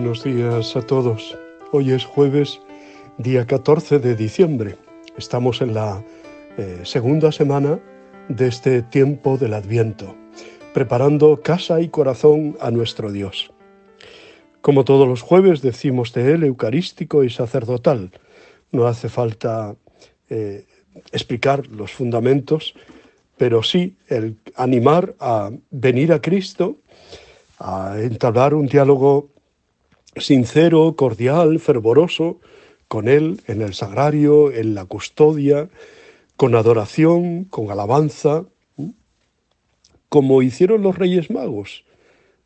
buenos días a todos. Hoy es jueves, día 14 de diciembre. Estamos en la eh, segunda semana de este tiempo del Adviento, preparando casa y corazón a nuestro Dios. Como todos los jueves decimos de Él eucarístico y sacerdotal. No hace falta eh, explicar los fundamentos, pero sí el animar a venir a Cristo, a entablar un diálogo sincero, cordial, fervoroso con Él en el sagrario, en la custodia, con adoración, con alabanza, como hicieron los Reyes Magos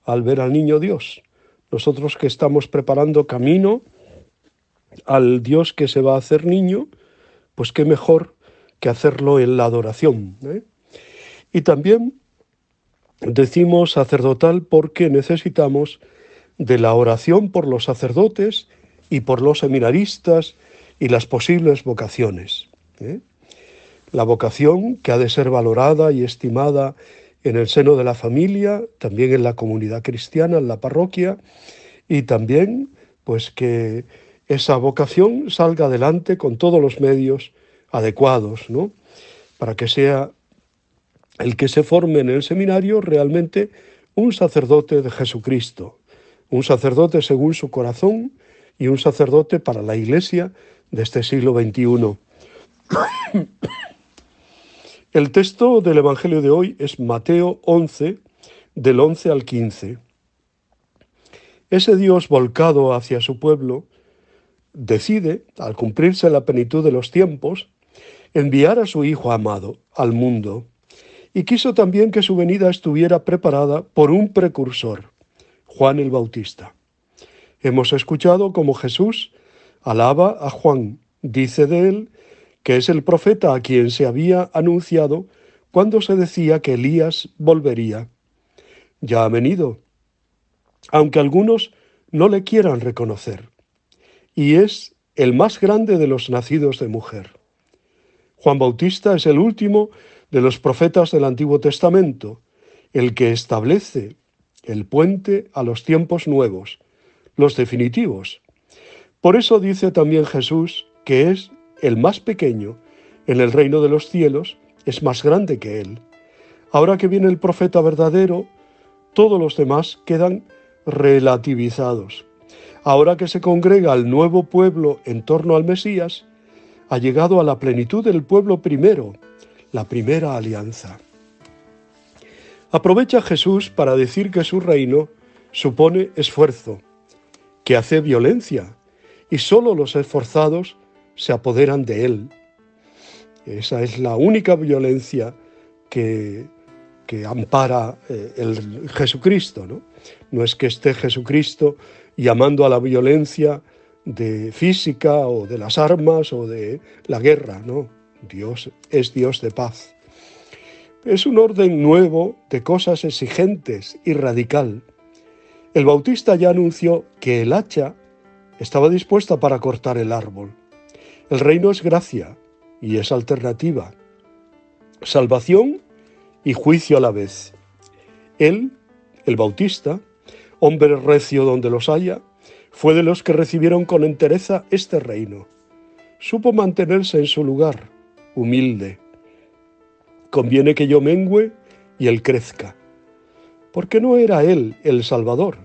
al ver al niño Dios. Nosotros que estamos preparando camino al Dios que se va a hacer niño, pues qué mejor que hacerlo en la adoración. ¿eh? Y también decimos sacerdotal porque necesitamos de la oración por los sacerdotes y por los seminaristas y las posibles vocaciones. ¿eh? La vocación que ha de ser valorada y estimada en el seno de la familia, también en la comunidad cristiana, en la parroquia, y también pues que esa vocación salga adelante con todos los medios adecuados, ¿no? Para que sea el que se forme en el seminario realmente un sacerdote de Jesucristo, un sacerdote según su corazón y un sacerdote para la Iglesia de este siglo XXI. El texto del Evangelio de hoy es Mateo 11, del 11 al 15. Ese Dios volcado hacia su pueblo decide, al cumplirse la plenitud de los tiempos, enviar a su Hijo amado al mundo, y quiso también que su venida estuviera preparada por un precursor, Juan el Bautista. Hemos escuchado cómo Jesús alaba a Juan, dice de él que es el profeta a quien se había anunciado cuando se decía que Elías volvería. Ya ha venido, aunque algunos no le quieran reconocer, y es el más grande de los nacidos de mujer. Juan Bautista es el último de los profetas del Antiguo Testamento, el que establece el puente a los tiempos nuevos, los definitivos. Por eso dice también Jesús que es el más pequeño en el reino de los cielos, es más grande que él. Ahora que viene el profeta verdadero, todos los demás quedan relativizados. Ahora que se congrega el nuevo pueblo en torno al Mesías, ha llegado a la plenitud del pueblo primero, la primera alianza. Aprovecha Jesús para decir que su reino supone esfuerzo, que hace violencia, y sólo los esforzados se apoderan de él. Esa es la única violencia que, que ampara eh, el Jesucristo. ¿no? no es que esté Jesucristo llamando a la violencia de física o de las armas o de la guerra, no. Dios es Dios de paz. Es un orden nuevo de cosas exigentes y radical. El Bautista ya anunció que el hacha estaba dispuesta para cortar el árbol. El reino es gracia y es alternativa, salvación y juicio a la vez. Él, el Bautista, hombre recio donde los haya, fue de los que recibieron con entereza este reino. Supo mantenerse en su lugar, humilde, Conviene que yo mengüe y él crezca. Porque no era él el Salvador,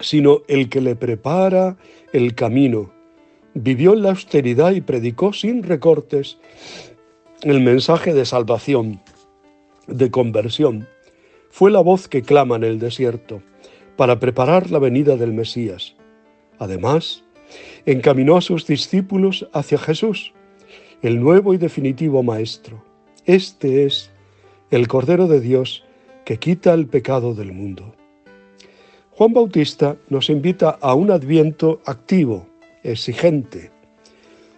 sino el que le prepara el camino. Vivió en la austeridad y predicó sin recortes el mensaje de salvación, de conversión. Fue la voz que clama en el desierto para preparar la venida del Mesías. Además, encaminó a sus discípulos hacia Jesús, el nuevo y definitivo Maestro. Este es el Cordero de Dios que quita el pecado del mundo. Juan Bautista nos invita a un adviento activo, exigente.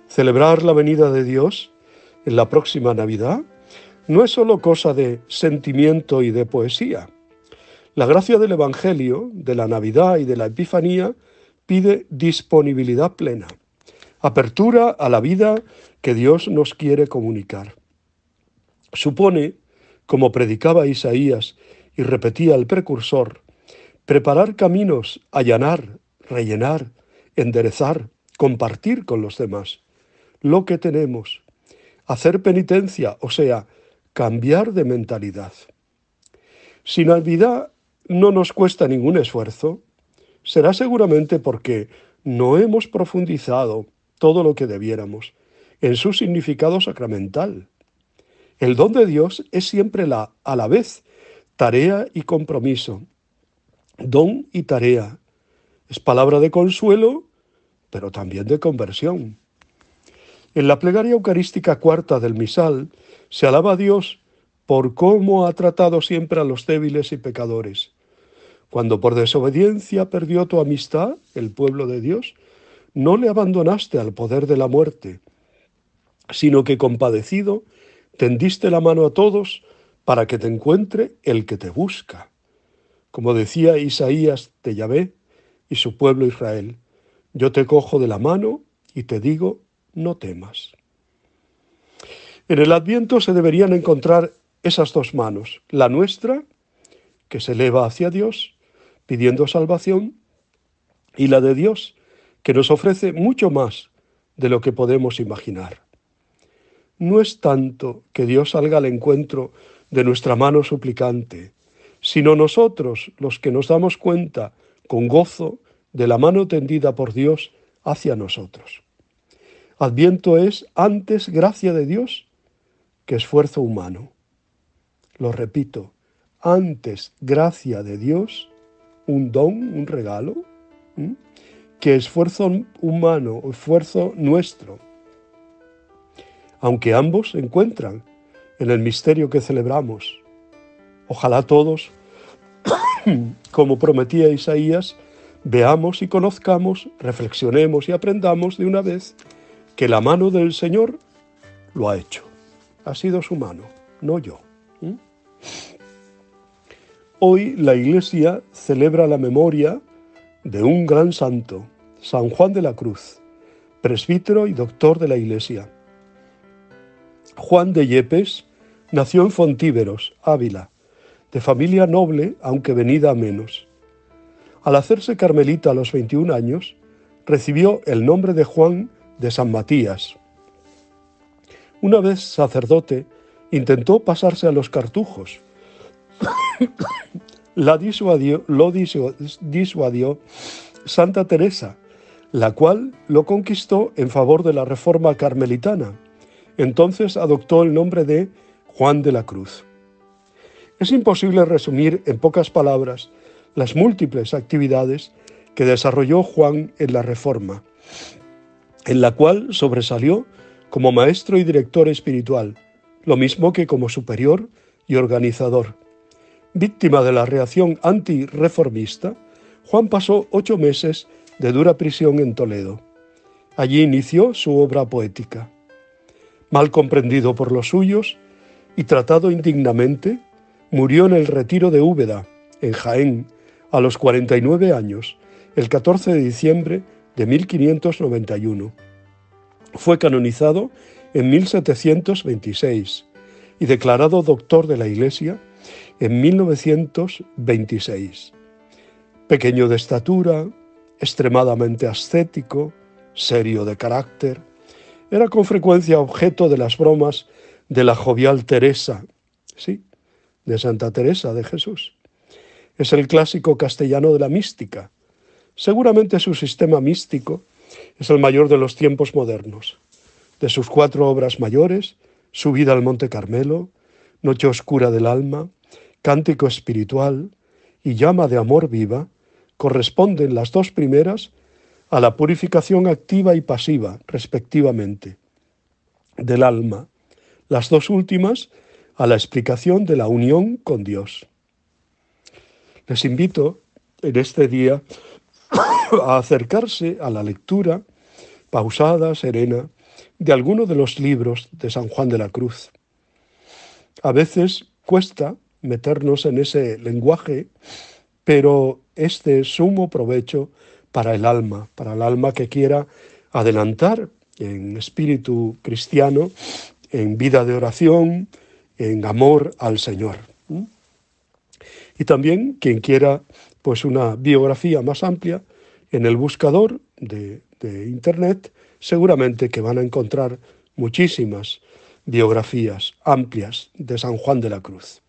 Celebrar la venida de Dios en la próxima Navidad no es solo cosa de sentimiento y de poesía. La gracia del Evangelio, de la Navidad y de la Epifanía pide disponibilidad plena, apertura a la vida que Dios nos quiere comunicar. Supone, como predicaba Isaías y repetía el precursor, preparar caminos, allanar, rellenar, enderezar, compartir con los demás lo que tenemos, hacer penitencia, o sea, cambiar de mentalidad. Si Navidad no nos cuesta ningún esfuerzo, será seguramente porque no hemos profundizado todo lo que debiéramos en su significado sacramental. El don de Dios es siempre la, a la vez tarea y compromiso. Don y tarea. Es palabra de consuelo, pero también de conversión. En la plegaria eucarística cuarta del misal se alaba a Dios por cómo ha tratado siempre a los débiles y pecadores. Cuando por desobediencia perdió tu amistad, el pueblo de Dios, no le abandonaste al poder de la muerte, sino que compadecido tendiste la mano a todos para que te encuentre el que te busca. Como decía Isaías de Yahvé y su pueblo Israel, yo te cojo de la mano y te digo, no temas. En el adviento se deberían encontrar esas dos manos, la nuestra, que se eleva hacia Dios, pidiendo salvación, y la de Dios, que nos ofrece mucho más de lo que podemos imaginar. No es tanto que Dios salga al encuentro de nuestra mano suplicante, sino nosotros los que nos damos cuenta con gozo de la mano tendida por Dios hacia nosotros. Adviento es antes gracia de Dios que esfuerzo humano. Lo repito, antes gracia de Dios, un don, un regalo, que esfuerzo humano, esfuerzo nuestro. Aunque ambos se encuentran en el misterio que celebramos. Ojalá todos, como prometía Isaías, veamos y conozcamos, reflexionemos y aprendamos de una vez que la mano del Señor lo ha hecho. Ha sido su mano, no yo. Hoy la Iglesia celebra la memoria de un gran santo, San Juan de la Cruz, presbítero y doctor de la Iglesia. Juan de Yepes nació en Fontíveros, Ávila, de familia noble, aunque venida a menos. Al hacerse carmelita a los 21 años, recibió el nombre de Juan de San Matías. Una vez sacerdote, intentó pasarse a los cartujos. La disuadió, lo disuadió Santa Teresa, la cual lo conquistó en favor de la reforma carmelitana. Entonces adoptó el nombre de Juan de la Cruz. Es imposible resumir en pocas palabras las múltiples actividades que desarrolló Juan en la Reforma, en la cual sobresalió como maestro y director espiritual, lo mismo que como superior y organizador. Víctima de la reacción anti-reformista, Juan pasó ocho meses de dura prisión en Toledo. Allí inició su obra poética. Mal comprendido por los suyos y tratado indignamente, murió en el retiro de Úbeda, en Jaén, a los 49 años, el 14 de diciembre de 1591. Fue canonizado en 1726 y declarado doctor de la Iglesia en 1926. Pequeño de estatura, extremadamente ascético, serio de carácter, era con frecuencia objeto de las bromas de la jovial Teresa, sí, de Santa Teresa de Jesús. Es el clásico castellano de la mística, Seguramente su sistema místico es el mayor de los tiempos modernos. De sus cuatro obras mayores, Subida al Monte Carmelo, Noche Oscura del Alma, Cántico Espiritual y Llama de Amor Viva, corresponden las dos primeras a la purificación activa y pasiva, respectivamente, del alma, las dos últimas a la explicación de la unión con Dios. Les invito en este día a acercarse a la lectura pausada, serena, de alguno de los libros de San Juan de la Cruz. A veces cuesta meternos en ese lenguaje, pero es de sumo provecho para el alma, para el alma que quiera adelantar en espíritu cristiano, en vida de oración, en amor al Señor. Y también quien quiera pues una biografía más amplia, en el buscador de, de Internet seguramente que van a encontrar muchísimas biografías amplias de San Juan de la Cruz.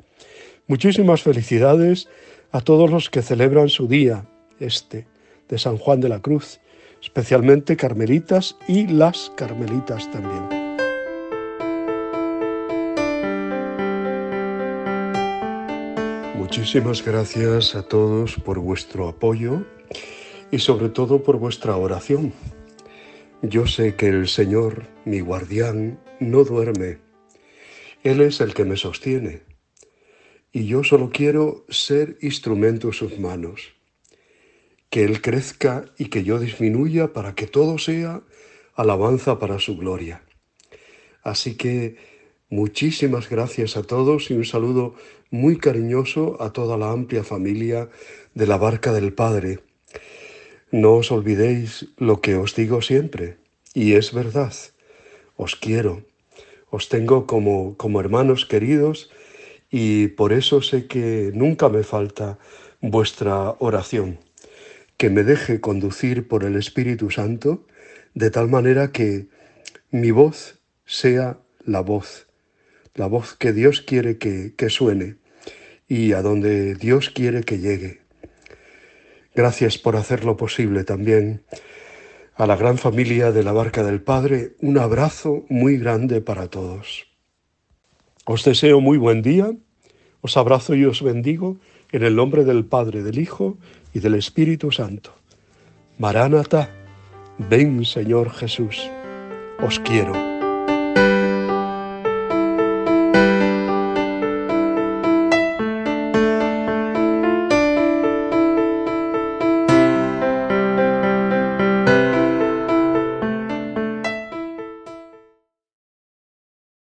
Muchísimas felicidades a todos los que celebran su día, este, de San Juan de la Cruz, especialmente carmelitas y las carmelitas también. Muchísimas gracias a todos por vuestro apoyo y sobre todo por vuestra oración. Yo sé que el Señor, mi guardián, no duerme. Él es el que me sostiene. Y yo solo quiero ser instrumento en sus manos. Que Él crezca y que yo disminuya para que todo sea alabanza para su gloria. Así que muchísimas gracias a todos y un saludo muy cariñoso a toda la amplia familia de la Barca del Padre. No os olvidéis lo que os digo siempre, y es verdad, os quiero, os tengo como, como hermanos queridos y por eso sé que nunca me falta vuestra oración, que me deje conducir por el Espíritu Santo de tal manera que mi voz sea la voz, la voz que Dios quiere que, que suene y a donde Dios quiere que llegue. Gracias por hacerlo posible también. A la gran familia de la Barca del Padre, un abrazo muy grande para todos. Os deseo muy buen día, os abrazo y os bendigo en el nombre del Padre, del Hijo y del Espíritu Santo. Maránata, ven Señor Jesús, os quiero.